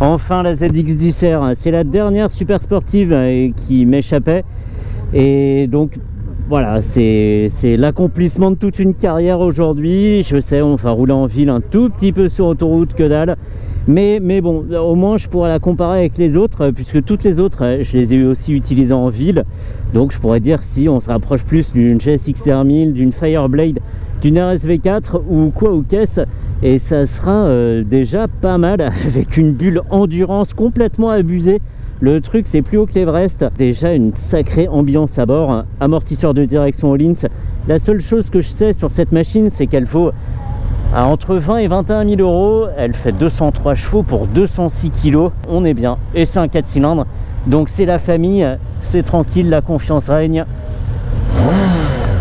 Enfin la ZX10R, c'est la dernière super sportive euh, qui m'échappait. Et donc voilà, c'est l'accomplissement de toute une carrière aujourd'hui. Je sais, on va rouler en ville un tout petit peu sur autoroute que dalle. Mais, bon, au moins je pourrais la comparer avec les autres, puisque toutes les autres, je les ai aussi utilisées en ville. Donc je pourrais dire si on se rapproche plus d'une GSX r 1000, d'une Fireblade, d'une RSV4 ou quoi ou qu'est-ce. Et ça sera euh, déjà pas mal avec une bulle endurance complètement abusée. Le truc c'est plus haut que l'Everest, déjà une sacrée ambiance à bord, amortisseur de direction Hollins. La seule chose que je sais sur cette machine c'est qu'elle faut entre 20 et 21 000 euros, elle fait 203 chevaux pour 206 kg. On est bien. Et c'est un 4 cylindres. Donc c'est la famille, c'est tranquille, la confiance règne.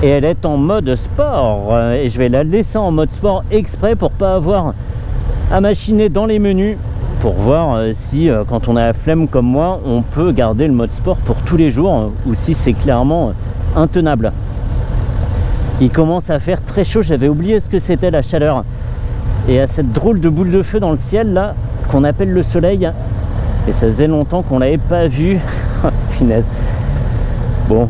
Et elle est en mode sport. Et je vais la laisser en mode sport exprès pour pas avoir à machiner dans les menus pour voir euh, si euh, quand on a la flemme comme moi on peut garder le mode sport pour tous les jours ou si c'est clairement intenable. Il commence à faire très chaud j'avais oublié ce que c'était la chaleur. Et à cette drôle de boule de feu dans le ciel là qu'on appelle le soleil et ça faisait longtemps qu'on l'avait pas vu. Finesse bon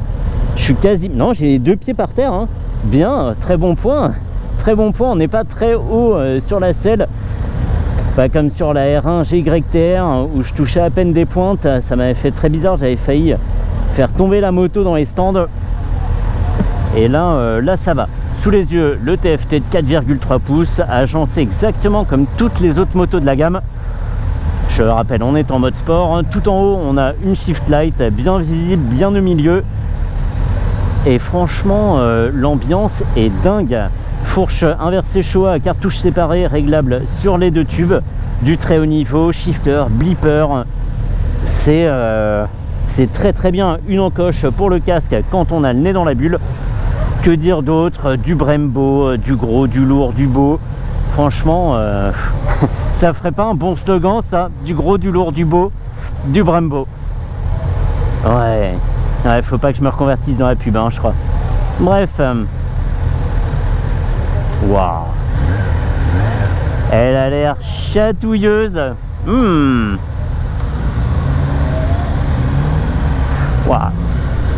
je suis quasi non j'ai les deux pieds par terre hein. bien très bon point très bon point on n'est pas très haut euh, sur la selle pas comme sur la R1 GYTR où je touchais à peine des pointes ça m'avait fait très bizarre j'avais failli faire tomber la moto dans les stands et là, euh, là ça va. Sous les yeux, le TFT de 4,3 pouces, agencé exactement comme toutes les autres motos de la gamme. Je rappelle, on est en mode sport. Tout en haut, on a une shift light bien visible, bien au milieu. Et franchement, euh, l'ambiance est dingue. Fourche inversée Showa cartouche séparée, réglable sur les deux tubes. Du très haut niveau, shifter, blipper. C'est euh, très très bien une encoche pour le casque quand on a le nez dans la bulle. Que dire d'autre? Du Brembo, du gros, du lourd, du beau. Franchement, euh, ça ferait pas un bon slogan ça Du gros, du lourd, du beau, du Brembo. Ouais, ouais faut pas que je me reconvertisse dans la pub, hein, je crois. Bref. Euh, waouh. Elle a l'air chatouilleuse. Hmm.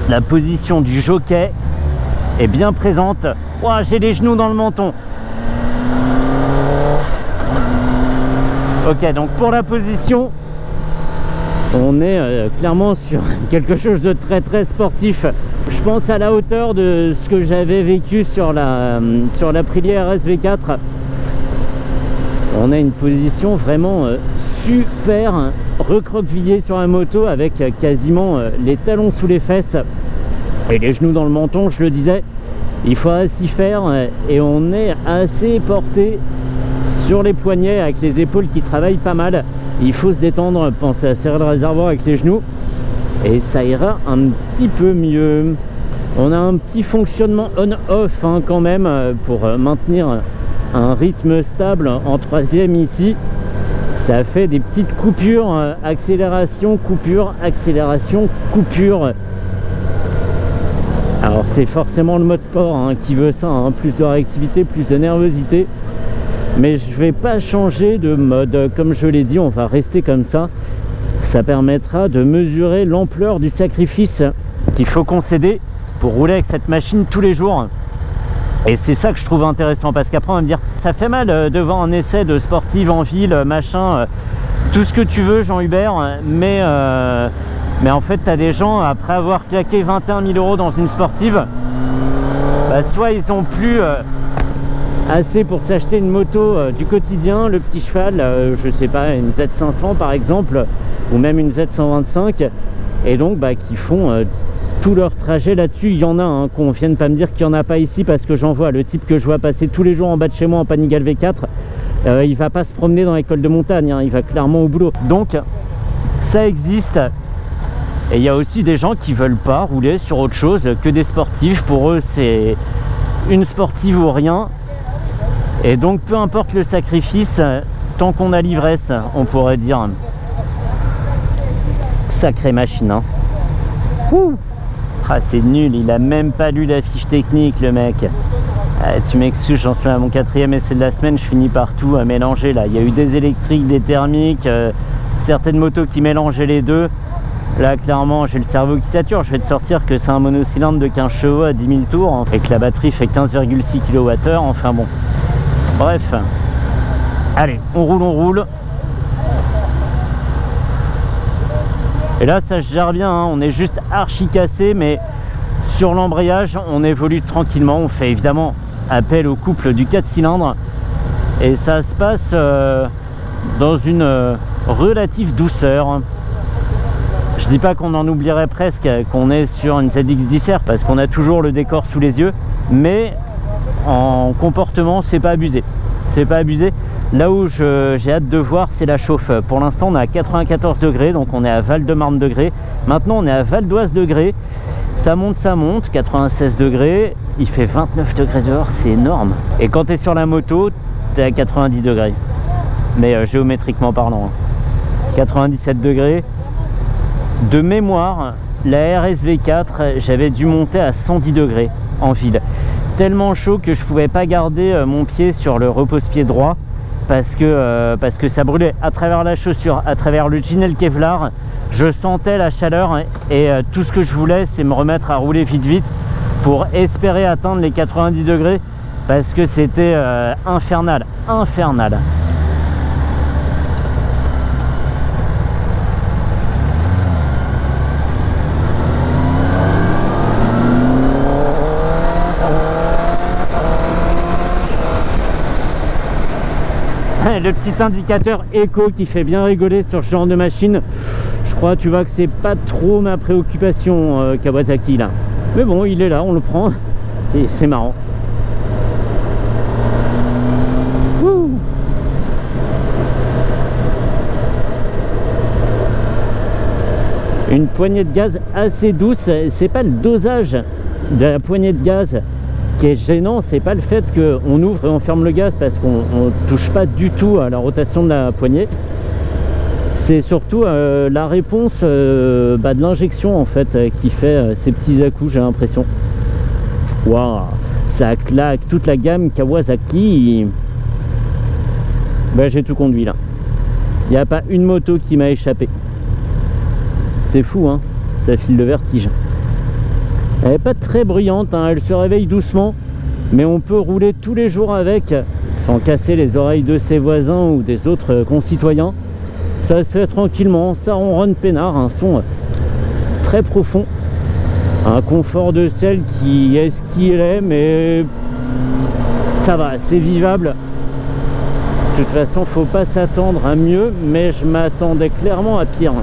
La position du jockey est bien présente. j'ai les genoux dans le menton. Ok, donc pour la position, on est euh, clairement sur quelque chose de très très sportif. Je pense à la hauteur de ce que j'avais vécu sur la, euh, sur l'Aprilia RSV4. On a une position vraiment euh, super recroquevillée sur la moto avec quasiment les talons sous les fesses et les genoux dans le menton, je le disais, il faut s'y faire et on est assez porté sur les poignets avec les épaules qui travaillent pas mal. Il faut se détendre, penser à serrer le réservoir avec les genoux et ça ira un petit peu mieux. On a un petit fonctionnement on-off hein, quand même pour maintenir un rythme stable en troisième ici. Ça fait des petites coupures, accélération, coupure, accélération, coupure. Alors c'est forcément le mode sport hein, qui veut ça, hein, plus de réactivité, plus de nervosité. Mais je vais pas changer de mode, comme je l'ai dit, on va rester comme ça. Ça permettra de mesurer l'ampleur du sacrifice qu'il faut concéder pour rouler avec cette machine tous les jours. Et c'est ça que je trouve intéressant parce qu'après on va me dire ça fait mal euh, devant un essai de sportive en ville, machin, euh, tout ce que tu veux Jean Hubert, mais euh, en fait, tu as des gens, après avoir claqué 21 000 euros dans une sportive, bah, soit ils ont plus euh, assez pour s'acheter une moto euh, du quotidien, le petit cheval, euh, je sais pas, une Z500 par exemple, ou même une Z125, et donc bah, qui font tout leur trajet là-dessus. Il y en a, hein, qu'on vienne pas me dire qu'il n'y en a pas ici, parce que j'en vois le type que je vois passer tous les jours en bas de chez moi en Panigal V4, il va pas se promener dans l'école de montagne, hein, il va clairement au boulot. Donc, ça existe, et il y a aussi des gens qui veulent pas rouler sur autre chose que des sportifs. Pour eux, c'est une sportive ou rien. Et donc, peu importe le sacrifice, tant qu'on a l'ivresse, on pourrait dire. Sacrée machine, hein. ah, c'est nul, il a même pas lu la fiche technique, le mec. Ah, tu m'excuses, j'en suis à mon quatrième essai de la semaine, je finis partout à mélanger là. Il y a eu des électriques, des thermiques, euh, certaines motos qui mélangeaient les deux. Là, clairement, j'ai le cerveau qui sature. Je vais te sortir que c'est un monocylindre de 15 chevaux à 10 000 tours et que la batterie fait 15,6 kWh. Enfin bon, bref. Allez, on roule, on roule. Et là, ça se gère bien. Hein. On est juste archi cassé, mais sur l'embrayage, on évolue tranquillement. On fait évidemment appel au couple du 4 cylindres. Et ça se passe euh, dans une euh, relative douceur. Je dis pas qu'on en oublierait presque qu'on est sur une ZX-10R parce qu'on a toujours le décor sous les yeux, mais en comportement, c'est pas abusé. C'est pas abusé. Là où j'ai hâte de voir, c'est la chauffe. Pour l'instant, on est à 94 degrés, donc on est à Val-de-Marne degrés. Maintenant, on est à Val d'Oise degrés. Ça monte, ça monte, 96 degrés. Il fait 29 degrés dehors, c'est énorme. Et quand tu es sur la moto, tu es à 90 degrés. Mais euh, géométriquement parlant. 97 hein. degrés. De mémoire, la RSV4, j'avais dû monter à 110 degrés en ville. Tellement chaud que je pouvais pas garder euh, mon pied sur le repose-pied droit parce que, euh, parce que ça brûlait à travers la chaussure, à travers le jean Kevlar. Je sentais la chaleur et, euh, tout ce que je voulais, c'est me remettre à rouler vite vite pour espérer atteindre les 90 degrés parce que c'était infernal, infernal. Le petit indicateur écho qui fait bien rigoler sur ce genre de machine. Je crois tu vois que c'est pas trop ma préoccupation euh, Kawasaki là. Mais bon il est là on le prend. Et c'est marrant. Une poignée de gaz assez douce. C'est pas le dosage de la poignée de gaz qui est gênant, c'est pas le fait qu'on ouvre et on ferme le gaz parce qu'on touche pas du tout à la rotation de la poignée. C'est surtout euh, la réponse euh, bah, de l'injection en fait euh, qui fait ces petits à j'ai l'impression. Waouh, ça claque toute la gamme Kawasaki. Bah, j'ai tout conduit là. Il n'y a pas une moto qui m'a échappé. C'est fou, hein Ça file le vertige. Elle n'est pas très bruyante, hein. elle se réveille doucement, mais on peut rouler tous les jours avec sans casser les oreilles de ses voisins ou des autres concitoyens. Ça se fait tranquillement, ça ronronne peinard, un son très profond, un confort de selle qui est ce qu'il est, mais ça va, c'est vivable. De toute façon, faut pas s'attendre à mieux, mais je m'attendais clairement à pire.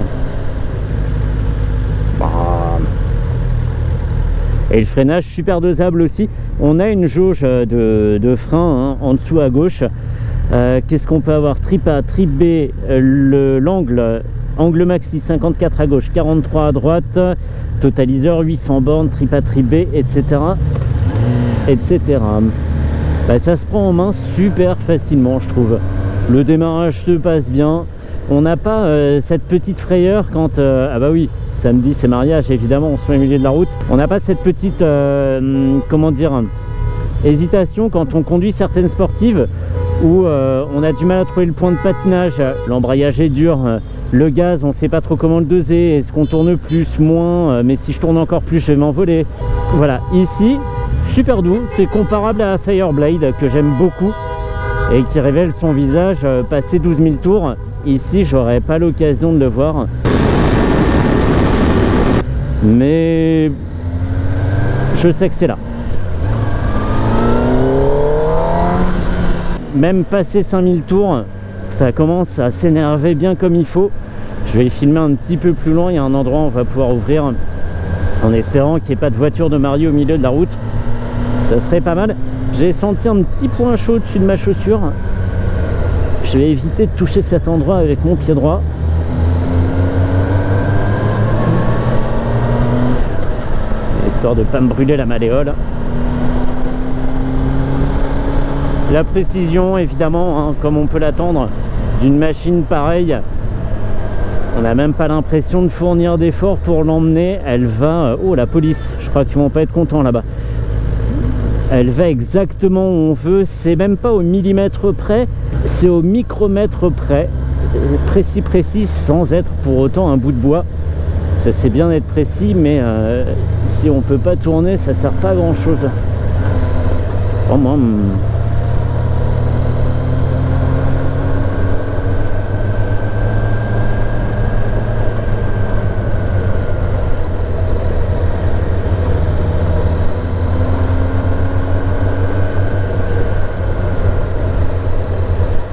Et le freinage super dosable aussi. On a une jauge de, frein hein, en dessous à gauche. Euh, qu'est-ce qu'on peut avoir? Trip A, trip B l'angle angle maxi 54 à gauche 43 à droite totaliseur 800 bornes trip A, trip B etc etc bah, ça se prend en main super facilement je trouve. Le démarrage se passe bien on n'a pas euh, cette petite frayeur quand euh, ah bah oui samedi c'est mariage évidemment on se met au milieu de la route. On n'a pas cette petite euh, comment dire hésitation quand on conduit certaines sportives où on a du mal à trouver le point de patinage. L'embrayage est dur le gaz on sait pas trop comment le doser est-ce qu'on tourne plus moins mais si je tourne encore plus je vais m'envoler. Voilà ici super doux c'est comparable à la Fireblade que j'aime beaucoup et qui révèle son visage passer 12 000 tours Ici, j'aurais pas l'occasion de le voir. Mais je sais que c'est là. Même passer 5000 tours, ça commence à s'énerver bien comme il faut. Je vais filmer un petit peu plus loin, il y a un endroit où on va pouvoir ouvrir en espérant qu'il n'y ait pas de voiture de Mario au milieu de la route. Ça serait pas mal. J'ai senti un petit point chaud au-dessus de ma chaussure je vais éviter de toucher cet endroit avec mon pied droit. Histoire de ne pas me brûler la malléole. La précision évidemment hein, comme on peut l'attendre d'une machine pareille on n'a même pas l'impression de fournir d'efforts pour l'emmener. Elle va oh la police. Je crois qu'ils vont pas être contents là-bas elle va exactement où on veut c'est même pas au millimètre près c'est au micromètre près précis précis sans être pour autant un bout de bois. Ça c'est bien d'être précis, mais euh, si on peut pas tourner, ça sert pas à grand chose. Oh,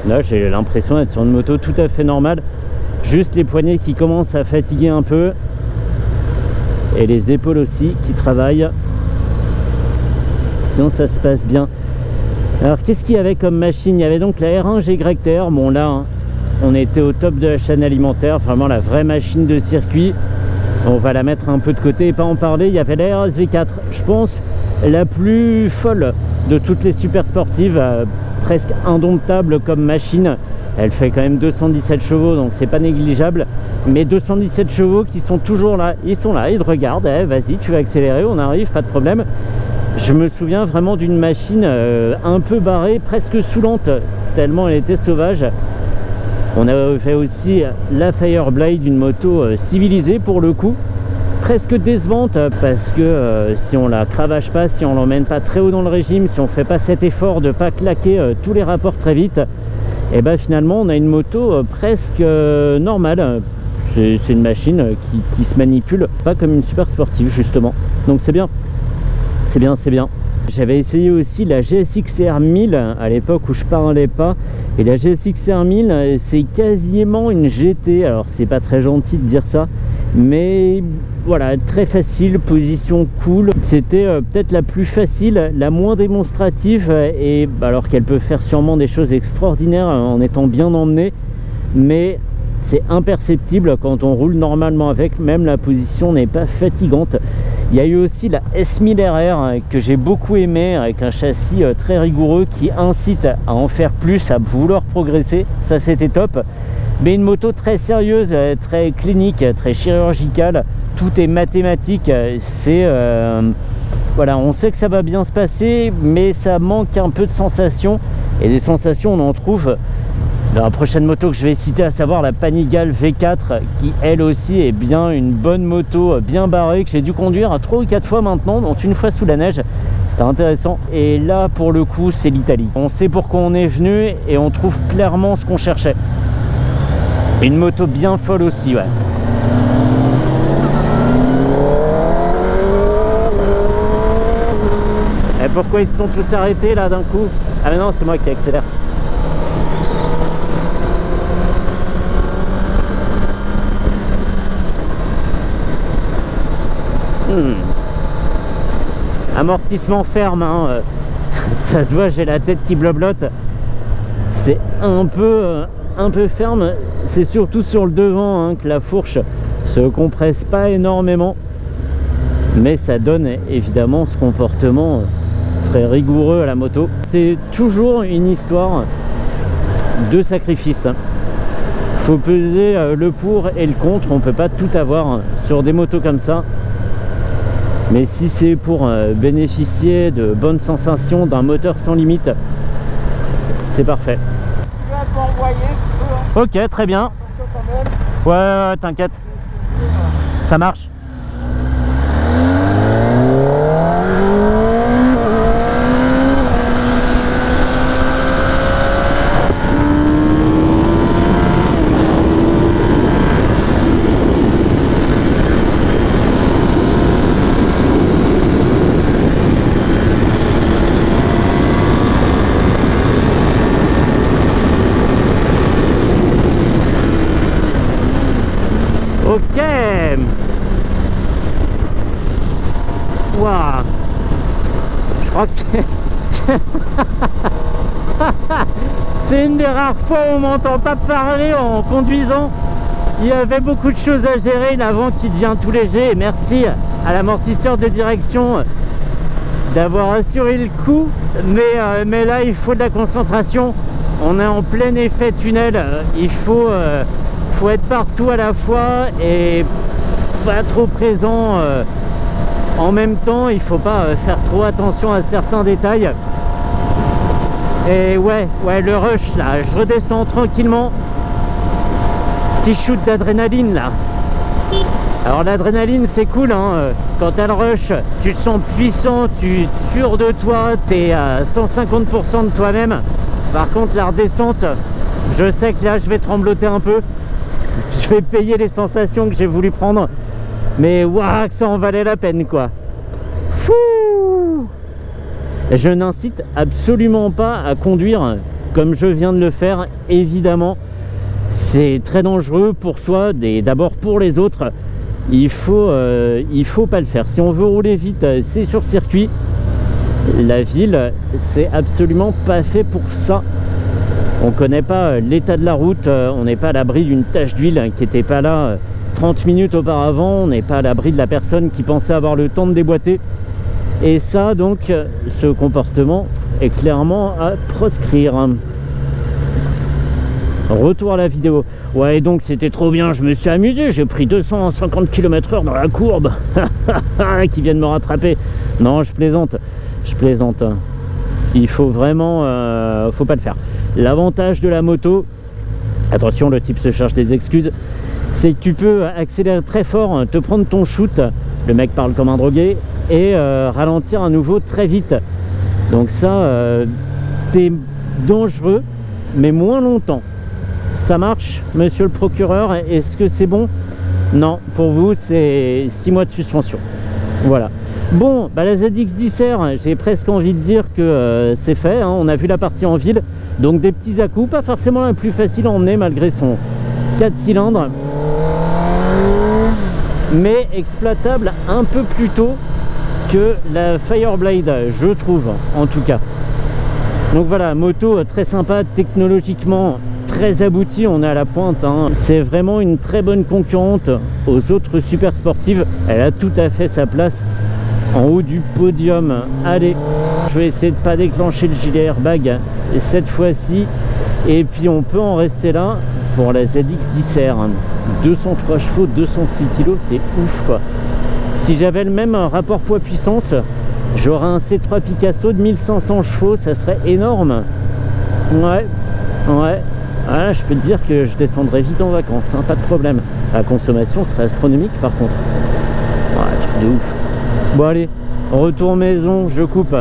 Là, j'ai l'impression d'être sur une moto tout à fait normale. Juste les poignets qui commencent à fatiguer un peu. Et les épaules aussi qui travaillent. Sinon, ça se passe bien. Alors, qu'est-ce qu'il y avait comme machine? Il y avait donc la R1 GYTR. Bon, là, hein, on était au top de la chaîne alimentaire. Vraiment la vraie machine de circuit. On va la mettre un peu de côté et pas en parler. Il y avait la RSV4. Je pense la plus folle de toutes les super sportives. Euh, presque indomptable comme machine. Elle fait quand même 217 chevaux, donc c'est pas négligeable. Mais 217 chevaux qui sont toujours là. Ils sont là, ils te regardent. Eh, Vas-y, tu vas accélérer, on arrive, pas de problème. Je me souviens vraiment d'une machine euh, un peu barrée, presque saoulante, tellement elle était sauvage. On a fait aussi la Fireblade, une moto euh, civilisée pour le coup presque décevante parce que euh, si on la cravache pas, si on l'emmène pas très haut dans le régime, si on fait pas cet effort de pas claquer euh, tous les rapports très vite, et eh ben finalement on a une moto euh, presque normale. C'est une machine qui, qui se manipule pas comme une super sportive justement. Donc c'est bien, c'est bien, c'est bien. J'avais essayé aussi la GSX-R 1000 à l'époque où je parlais pas. Et la GSX-R 1000, c'est quasiment une GT. Alors, c'est pas très gentil de dire ça, mais voilà, très facile, position cool. C'était euh, peut-être la plus facile, la moins démonstrative, et alors qu'elle peut faire sûrement des choses extraordinaires en étant bien emmenée, mais c'est imperceptible quand on roule normalement avec, même la position n'est pas fatigante. Il y a eu aussi la S1000RR que j'ai beaucoup aimé avec un châssis euh, très rigoureux qui incite à en faire plus, à vouloir progresser, ça c'était top. Mais une moto très sérieuse, euh, très clinique, très chirurgicale, tout est mathématique, c'est... Euh, voilà, on sait que ça va bien se passer, mais ça manque un peu de sensations. Et des sensations, on en trouve la prochaine moto que je vais citer, à savoir la Panigale V4, qui elle aussi est bien une bonne moto, bien barrée, que j'ai dû conduire trois ou quatre fois maintenant, dont une fois sous la neige. C'était intéressant. Et là, pour le coup, c'est l'Italie. On sait pourquoi on est venu et on trouve clairement ce qu'on cherchait. Une moto bien folle aussi, ouais. Et pourquoi ils se sont tous arrêtés là d'un coup? Ah mais non, c'est moi qui accélère. Hmm. Amortissement ferme, hein, euh, ça se voit, j'ai la tête qui bloblote. C'est un peu, euh, un peu ferme. C'est surtout sur le devant hein, que la fourche se compresse pas énormément. Mais ça donne évidemment ce comportement très rigoureux à la moto. C'est toujours une histoire de sacrifice. Faut peser euh, le pour et le contre. On peut pas tout avoir sur des motos comme ça. Mais si c'est pour euh, bénéficier de bonnes sensations d'un moteur sans limite, c'est parfait. Ok, très bien. Ouais, t'inquiète. Ça marche. c'est une des rares fois où on m'entend pas parler en conduisant. Il y avait beaucoup de choses à gérer, l'avant qui devient tout léger. Et merci à l'amortisseur de direction d'avoir assuré le coup. Mais, euh, mais là, il faut de la concentration. On est en plein effet tunnel. Il faut, euh, faut être partout à la fois et pas trop présent. Euh, en même temps il faut pas euh, faire trop attention à certains détails et ouais ouais le rush là je redescends tranquillement Petit shoot d'adrénaline là. Alors l'adrénaline c'est cool hein. quand elle rush, tu te sens puissant, tu es sûr de toi, tu es à 150% de toi-même. Par contre la redescente, je sais que là je vais trembloter un peu. Je vais payer les sensations que j'ai voulu prendre. Mais waouh, ça en valait la peine quoi. Fou Je n'incite absolument pas à conduire comme je viens de le faire, évidemment. C'est très dangereux pour soi et d'abord pour les autres. Il faut, euh, faut pas le faire. Si on veut rouler vite, c'est sur circuit. La ville, c'est absolument pas fait pour ça. On connaît pas l'état de la route, on n'est pas à l'abri d'une tache d'huile qui n'était pas là 30 minutes auparavant, on n'est pas à l'abri de la personne qui pensait avoir le temps de déboîter. Et ça, donc, ce comportement est clairement à proscrire. Retour à la vidéo. Ouais, donc c'était trop bien, je me suis amusé, j'ai pris 250 km h dans la courbe. qui viennent me rattraper. Non, je plaisante, je plaisante. Il faut vraiment, euh, faut pas le faire. L'avantage de la moto, attention, le type se charge des excuses, c'est que tu peux accélérer très fort, te prendre ton shoot, le mec parle comme un drogué, et euh, ralentir à nouveau très vite. Donc ça, euh, t'es dangereux, mais moins longtemps. Ça marche, monsieur le procureur? Est-ce que c'est bon? Non, pour vous, c'est 6 mois de suspension. Voilà. Bon, bah la ZX-10R, j'ai presque envie de dire que euh, c'est fait. Hein. On a vu la partie en ville. Donc des petits à-coups, pas forcément la plus facile à emmener malgré son 4 cylindres. Mais exploitable un peu plus tôt que la Fireblade, je trouve, en tout cas. Donc voilà, moto très sympa, technologiquement très abouti, on est à la pointe. Hein. C'est vraiment une très bonne concurrente aux autres super sportives. Elle a tout à fait sa place en haut du podium. Allez, je vais essayer de pas déclencher le gilet airbag cette fois-ci. Et puis on peut en rester là pour la ZX-10R. 203 chevaux, 206 kg, c'est ouf quoi. Si j'avais le même rapport poids-puissance, j'aurais un C3 Picasso de 1500 chevaux, ça serait énorme. Ouais, ouais. Ah, je peux te dire que je descendrai vite en vacances, hein, pas de problème. La consommation serait astronomique par contre. Ouais, truc de ouf. Bon allez, retour maison, je coupe.